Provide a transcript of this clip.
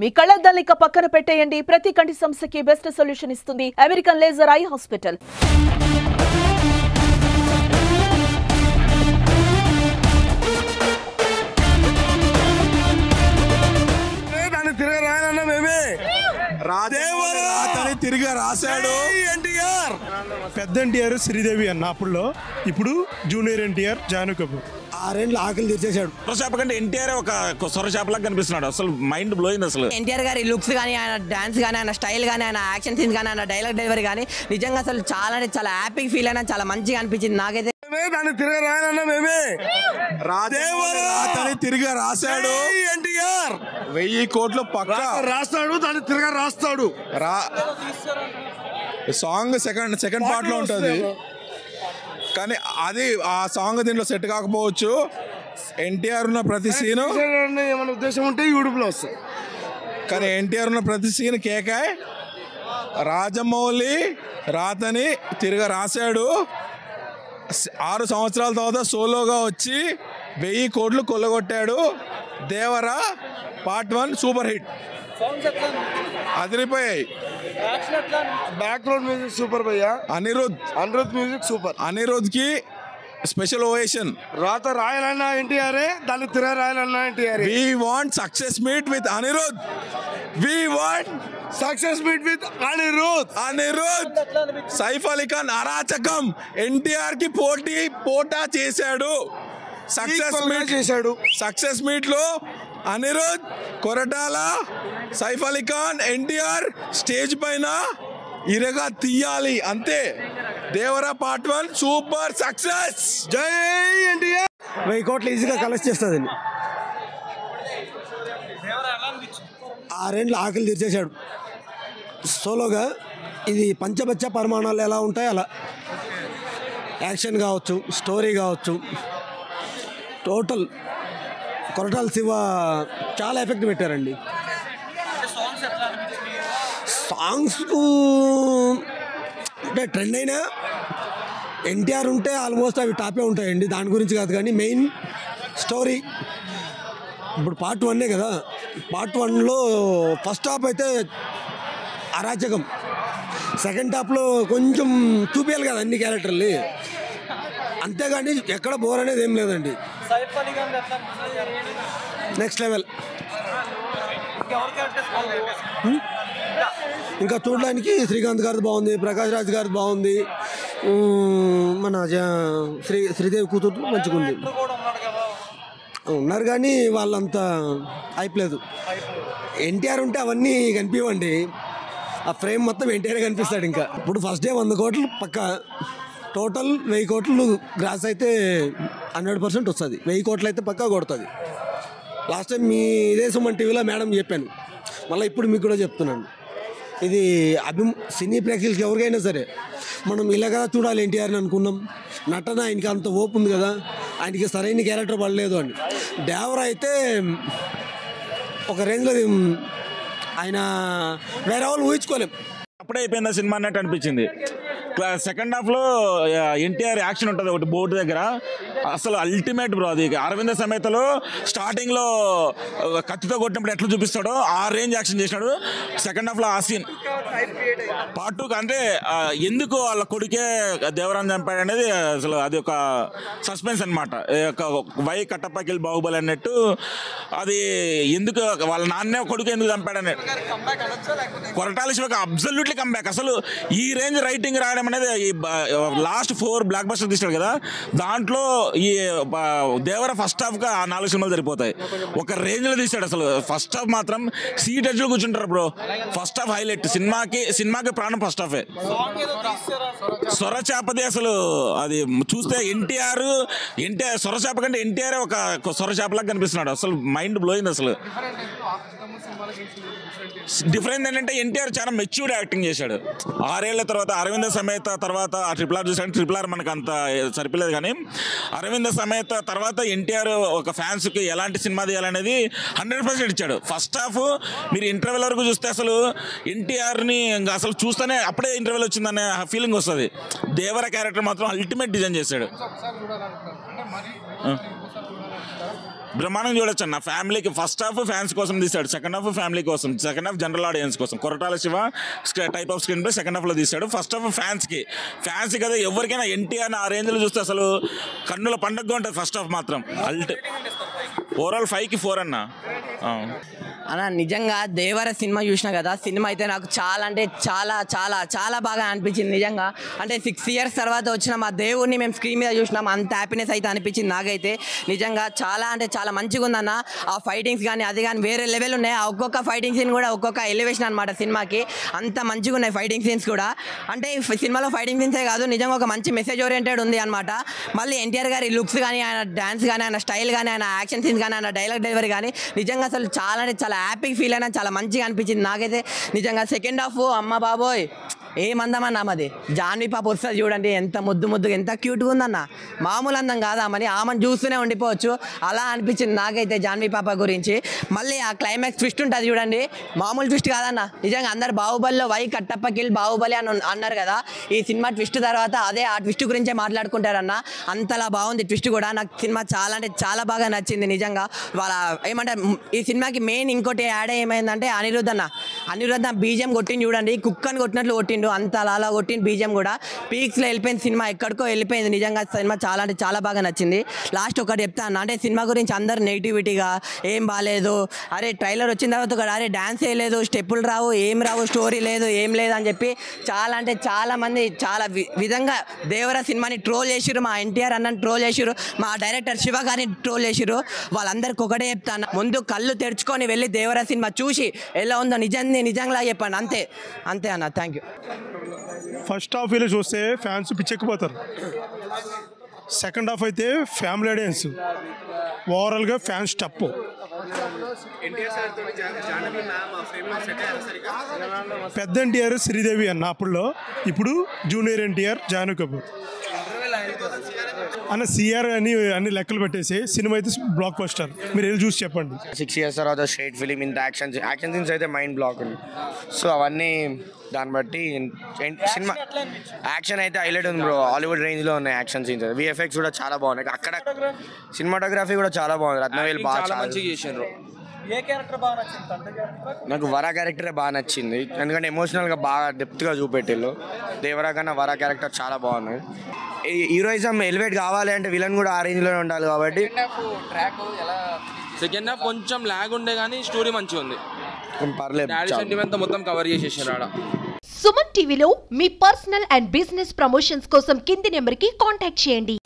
మీ కళ్ళద్దాల్ని ఇక పక్కన పెట్టేయండి. ప్రతి కంటి సమస్యకి బెస్ట్ సొల్యూషన్ ఇస్తుంది అమెరికన్ లేజర్ ఐ హాస్పిటల్. అతని తిరిగి రాశాడు. ఎన్టీఆర్! పెద్ద ఎన్టీఆర్ శ్రీదేవి అన్న అప్పుడులో. ఇప్పుడు జూనియర్ ఎన్టీఆర్ జాను కపూర్ ఆరేళ్ళు ఆకలి తీర్చేశాడు. సొరచేప కంటే ఎన్టీఆర్ ఒక సొరచేపలాగా కనిపిస్తున్నాడు. అసలు మైండ్ బ్లోయింగ్ అసలు. ఎన్టీఆర్ గారి లుక్స్ కానీ ఆయన డాన్స్ కానీ ఆయన స్టైల్ కానీ ఆయన యాక్షన్ సీన్స్ కానీ ఆయన డైలాగ్ డెలివరీ కానీ నిజంగా అసలు చాలా అంటే చాలా హ్యాపీ ఫీల్ అయినా చాలా మంచిగా అనిపించింది. నాకైతే దాన్ని తిరగ రాయనన్నా మేమే. తిరిగి రాశాడు. ఎన్టీఆర్! వెయ్యి కోట్లు పక్క. రాస్తాడు దాన్ని తిరగ రాస్తాడు. రా సాంగ్ సెకండ్ సెకండ్ పార్ట్లో ఉంటుంది. కానీ అది ఆ సాంగ్ దీంట్లో సెట్ కాకపోవచ్చు. ఎన్టీఆర్ ఉన్న ప్రతి సీను ఏమైనా ఉద్దేశం ఉంటే యూట్యూబ్లో వస్తుంది. కానీ ఎన్టీఆర్ ఉన్న ప్రతి సీన్ కేకాయ్ రాజమౌళి రాతని తిరిగి రాశాడు. ఆరు సంవత్సరాల తర్వాత సోలోగా వచ్చి వెయ్యి కోట్లు కొల్లగొట్టాడు. Devara part one super hit. అదిరిపోయాయి. Background music super భయ్యా. అనిరుద్. అనిరుద్ మ్యూజిక్ సూపర్ అనిరుద్కి స్పెషల్ ఓవేషన్ రాత రాయాలన్నా ఎన్టీఆర్ దాన్ని తిరగ రాయాలన్నా NTR. We want success meet with Anirudh. We want success meet with Anirudh. Anirudh. Saif Ali Khan అరాచకం. ఎన్టీఆర్కి పోటీ పోటా చేశాడు. సక్సెస్ మీట్ చేశాడు. సక్సెస్ మీట్లో అనిరుద్ కొరటాల సైఫ్ అలీ ఖాన్ ఎన్టీఆర్ స్టేజ్ పైన ఇరగా తీయాలి అంతే. Devara part one super success! జై ఎన్టీఆర్! వెయ్యి కోట్లు ఈజీగా కలెక్ట్ చేస్తుందండి ఆరేళ్ళు ఆకలి తీర్చేశాడు. సోలోగా ఇది పంచబచ్చ పరిమాణాలు ఎలా ఉంటాయి అలా. యాక్షన్ కావచ్చు స్టోరీ కావచ్చు. టోటల్ కొరటాల శివ చాలా ఎఫెక్ట్ పెట్టారండి. సాంగ్స్ అంటే ట్రెండ్ అయినా ఎన్టీఆర్ ఉంటే ఆల్మోస్ట్ అవి టాపే ఉంటాయండి. దాని గురించి కాదు కానీ మెయిన్ స్టోరీ ఇప్పుడు పార్ట్ వన్నే కదా. పార్ట్ వన్లో ఫస్ట్ హాఫ్ అయితే అరాచకం. సెకండ్ హాఫ్లో కొంచెం చూపించాలి కదా అన్ని క్యారెక్టర్ని అంతేగాని ఎక్కడ బోర్ అనేది ఏం లేదండి. నెక్స్ట్ లెవెల్ ఇంకా చూడడానికి శ్రీకాంత్ గారిది బాగుంది ప్రకాష్ రాజ్ గారిది బాగుంది. మన జ- శ్రీ శ్రీదేవి కూతురు మంచిగా ఉంది. ఉన్నారు కానీ వాళ్ళంత అయిపోలేదు ఎన్టీఆర్ ఉంటే అవన్నీ కనిపించండి ఆ ఫ్రేమ్ మొత్తం ఎన్టీఆర్ కనిపిస్తాడు ఇంకా. ఇప్పుడు ఫస్ట్ డే వంద కోట్లు పక్క. టోటల్ వెయ్యి కోట్లు గ్రాస్ అయితే హండ్రెడ్ పర్సెంట్ వస్తుంది. వెయ్యి కోట్లు అయితే పక్కా కొడుతుంది. లాస్ట్ టైం మీ ఇదే సుమన్ టీవీలో మేడం చెప్పాను. మళ్ళీ ఇప్పుడు మీకు కూడా చెప్తున్నాను. ఇది అభి సినీ ప్రేక్షకులకి ఎవరికైనా సరే మనం ఇలా కదా చూడాలి ఎన్టీఆర్ని అనుకున్నాం. నటన ఆయనకి అంత ఓపు ఉంది కదా ఆయనకి సరైన క్యారెక్టర్ పడలేదు అని. దేవర అయితే ఒక రేంజ్లో ఆయన వేరే వాళ్ళు ఊహించుకోలేం. అప్పుడే అయిపోయింది సినిమా అన్నట్టు అనిపించింది. సెకండ్ హాఫ్లో ఎన్టీఆర్ యాక్షన్ ఉంటుంది ఒకటి బోర్డు దగ్గర. అసలు అల్టిమేట్ బ్రో అది. అరవింద సమేతలో స్టార్టింగ్లో కత్తితో కొట్టినప్పుడు ఎట్లా చూపిస్తాడో ఆ రేంజ్ యాక్షన్ చేసినాడు. సెకండ్ హాఫ్లో ఆ సీన్ పార్ట్ టూ అంటే ఎందుకు వాళ్ళ కొడుకే దేవరాన్ని చంపాడు అనేది అసలు అది ఒక సస్పెన్స్ అనమాట వై కట్టప్పకిల్ బాహుబలి అన్నట్టు అది ఎందుకు వాళ్ళ నాన్నే కొడుకు ఎందుకు చంపాడు అన్నట్టు కొరటాల శివకి అబ్జల్యూట్లీ కంబ్యాక్ అసలు ఈ రేంజ్ రైటింగ్ రాయడం అనేది ఈ లాస్ట్ ఫోర్ బ్లాక్ బస్టర్ తీసాడు కదా దాంట్లో ఈ దేవర ఫస్ట్ హాఫ్గా ఆ నాలుగు సినిమాలు సరిపోతాయి. ఒక రేంజ్లో తీసాడు అసలు. ఫస్ట్ హాఫ్ మాత్రం సీట్లో కూర్చుంటారు బ్రో. ఫస్ట్ హాఫ్ హైలైట్ సినిమాకి సినిమాకి ప్రాణం ఫస్ట్ ఆఫ్ సొర చేపది అసలు అది చూస్తే ఎన్టీఆర్ ఎన్టీఆర్ సొర చేప కంటే ఎన్టీఆర్ ఒక సొర చేపలాగా కనిపిస్తున్నాడు. అసలు మైండ్ బ్లోయింగ్ అసలు. డిఫరెంట్ ఏంటంటే ఎన్టీఆర్ చాలా మెచ్యూర్డ్ యాక్టింగ్ చేశాడు. ఆరేళ్ళ తర్వాత అరవింద సమేత తర్వాత ఆ ట్రిపుల్ ఆర్ చూసాడు ట్రిపుల్ ఆర్ మనకు అంత సరిపోలేదు కానీ అరవింద సమేత తర్వాత ఎన్టీఆర్ ఒక ఫ్యాన్స్కి ఎలాంటి సినిమా తీయాలనేది హండ్రెడ్ పర్సెంట్ ఇచ్చాడు. ఫస్ట్ హాఫ్ మీరు ఇంటర్వెల్ వరకు చూస్తే అసలు ఎన్టీఆర్ని ఇంకా అసలు చూస్తేనే అప్పుడే ఇంటర్వెల్ వచ్చిందనే ఫీలింగ్ వస్తుంది. దేవర క్యారెక్టర్ మాత్రం అల్టిమేట్ డిజైన్ చేశాడు. బ్రహ్మాండం చూడొచ్చు అన్న. ఫ్యామిలీకి ఫస్ట్ హాఫ్ ఫ్యాన్స్ కోసం తీశాడు సెకండ్ హాఫ్ ఫ్యామిలీ కోసం సెకండ్ హాఫ్ జనరల్ ఆడియన్స్ కోసం. Koratala Siva type of screenplay second హాఫ్లో తీశాడు. ఫస్ట్ హాఫ్ ఫ్యాన్స్కి ఫ్యాన్స్ కదా ఎవరికైనా ఎన్టీఆర్ ఆ రేంజ్లో చూస్తే అసలు కన్నుల పండగగా ఉంటుంది ఫస్ట్ హాఫ్ మాత్రం. అల్ట్ ఓవరాల్ ఫైవ్కి ఫోర్ అన్న. అన్న నిజంగా దేవర సినిమా చూసిన కదా సినిమా అయితే నాకు చాలా అంటే చాలా చాలా చాలా బాగా అనిపించింది నిజంగా. అంటే సిక్స్ ఇయర్స్ తర్వాత వచ్చిన మా దేవుడిని మేము స్క్రీన్ మీద చూసినాం అంత హ్యాపీనెస్ అయితే అనిపించింది నాకైతే. నిజంగా చాలా అంటే చాలా మంచిగా ఉందన్న ఆ ఫైటింగ్స్ కానీ అది కానీ వేరే లెవెల్ ఉన్నాయి. ఆ ఒక్కొక్క ఫైటింగ్ సీన్ కూడా ఒక్కొక్క ఎలివేషన్ అనమాట సినిమాకి. అంత మంచిగా ఉన్నాయి ఫైటింగ్ సీన్స్ కూడా. అంటే సినిమాలో ఫైటింగ్ సీన్సే కాదు నిజంగా ఒక మంచి మెసేజ్ ఓరియంటెడ్ ఉంది అనమాట మళ్ళీ ఎన్టీఆర్ గారి లుక్స్ కానీ ఆయన డాన్స్ కానీ ఆయన స్టైల్ కానీ ఆయన యాక్షన్ సీన్స్ కానీ ఆయన డైలాగ్ డెలివరీ కానీ నిజంగా అసలు చాలా అంటే చాలా హ్యాపీ ఫీల్ అయినా చాలా మంచిగా అనిపించింది. నాకైతే నిజంగా సెకండ్ హాఫ్ అమ్మ బాబోయ్. ఏమందమన్నా మాది? జాన్వి పాప వస్తుంది చూడండి ఎంత ముద్దు ముద్దుగా ఎంత క్యూట్గా ఉందన్న. మామూలు అందం కాదామని ఆమెను చూస్తూనే ఉండిపోవచ్చు. అలా అనిపించింది నాకైతే జాన్వి పాప గురించి. మళ్ళీ ఆ క్లైమాక్స్ ట్విస్ట్ ఉంటుంది చూడండి. మామూలు ట్విస్ట్ కాదన్న. నిజంగా అందరు బాహుబలిలో వై కట్టప్ప కిల్ బాహుబలి అని అన్నారు కదా. ఈ సినిమా ట్విస్ట్ తర్వాత అదే ఆ ట్విస్ట్ గురించే మాట్లాడుకుంటారన్న. అంతలా బాగుంది ట్విస్ట్ కూడా. నాకు సినిమా చాలా అంటే చాలా బాగా నచ్చింది నిజంగా. వాళ్ళ ఏమంటారు ఈ సినిమాకి మెయిన్ ఇంకోటి యాడ్ ఏమైందంటే అనిరుద్ధ్ అన్న అనిరుద్ధ్ బీజం కొట్టింది చూడండి. కుక్కని కొట్టినట్లు కొట్టిండు. అంత అలా కొట్టిన కొట్టిండు బీజం కూడా. పీక్స్లో వెళ్ళిపోయింది సినిమా ఎక్కడికో వెళ్ళిపోయింది. నిజంగా సినిమా చాలా అంటే చాలా బాగా నచ్చింది. లాస్ట్ ఒకటి చెప్తాను అంటే సినిమా గురించి అందరు నెగిటివిటీగా ఏం బాగాలేదు అరే ట్రైలర్ వచ్చిన తర్వాత కూడా అరే డ్యాన్స్ వేయలేదు స్టెప్పులు రావు ఏం రావు స్టోరీ లేదు ఏం లేదు అని చెప్పి చాలా అంటే చాలా మంది చాలా వి- విధంగా దేవర సినిమాని ట్రోల్ చేసిరు మా ఎన్టీఆర్ అన్నని ట్రోల్ చేసిరు మా డైరెక్టర్ శివ గారిని ట్రోల్ చేసిరు వాళ్ళందరికీ ఒకటే చెప్తాను ముందు కళ్ళు తెరుచుకొని వెళ్ళి దేవరా సినిమా చూసి ఎలా ఉందో నిజంగా నిజంగా చెప్పండి. అంతే అంతే అన్న థ్యాంక్ యూ ఫస్ట్ హాఫ్ వెళ్ళి చూస్తే ఫ్యాన్స్ పిచ్చెక్కిపోతారు. సెకండ్ హాఫ్ అయితే ఫ్యామిలీ ఆడియన్స్. ఓవరాల్గా ఫ్యాన్స్ టప్ పెద్ద ఎన్టీఆర్ శ్రీదేవి అన్న అప్పుడులో. ఇప్పుడు జూనియర్ ఎన్టీఆర్ జాను కపూర్ అన్న సిఆర్ అని అన్ని లెక్కలు పెట్టేసి సినిమా అయితే బ్లాక్ బస్టర్ మీరు వెళ్ళి చూసి చెప్పండి. సిక్స్ ఇయర్స్ తర్వాత స్ట్రైట్ ఫిలిం ఇంత యాక్షన్ యాక్షన్ సీన్స్ అయితే మైండ్ బ్లాక్ ఉంది సో అవన్నీ దాన్ని బట్టి సినిమా యాక్షన్ అయితే హైలైట్ ఉంది బ్రో హాలీవుడ్ రేంజ్లో ఉన్నాయి యాక్షన్ సీన్స్ విఎఫ్ఎక్స్ కూడా చాలా బాగున్నాయి. అక్కడ సినిమాటోగ్రఫీ కూడా చాలా బాగుంది. రత్నవేల్ బాగా నాకు వర క్యారెక్టరే బాగా నచ్చింది. ఎందుకంటే ఎమోషనల్గా బాగా డెప్త్గా చూపెట్టిల్లు. దేవరా కన్నా వర క్యారెక్టర్ చాలా బాగుంది ఈ హీరోయిజం ఎలివేట్ కావాలి అంటే విలన్ కూడా ఆ రేంజ్లోనే ఉండాలి కాబట్టి. సెకండ్ హాఫ్ కొంచెం లాగ్ ఉండే కానీ స్టోరీ మంచిగా ఉంది. పర్లేదు డాడీ చాలు. సెంటిమెంట్ మొత్తం కవర్ చేసేసారు ఆడ. సుమన్ టీవీలో మీ పర్సనల్ అండ్ బిజినెస్ ప్రమోషన్స్ కోసం కింది నెంబర్కి కాంటాక్ట్ చేయండి.